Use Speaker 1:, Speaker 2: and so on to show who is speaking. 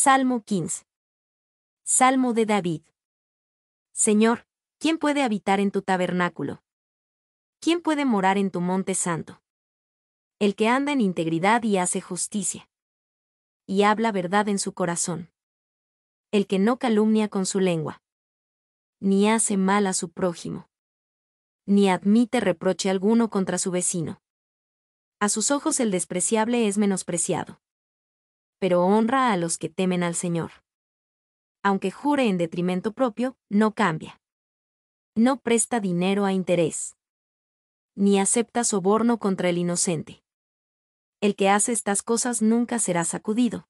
Speaker 1: Salmo 15. Salmo de David. Señor, ¿quién puede habitar en tu tabernáculo? ¿Quién puede morar en tu monte santo? El que anda en integridad y hace justicia. Y habla verdad en su corazón. El que no calumnia con su lengua. Ni hace mal a su prójimo. Ni admite reproche alguno contra su vecino. A sus ojos el despreciable es menospreciado. Pero honra a los que temen al Señor. Aunque jure en detrimento propio, no cambia. No presta dinero a interés. Ni acepta soborno contra el inocente. El que hace estas cosas nunca será sacudido.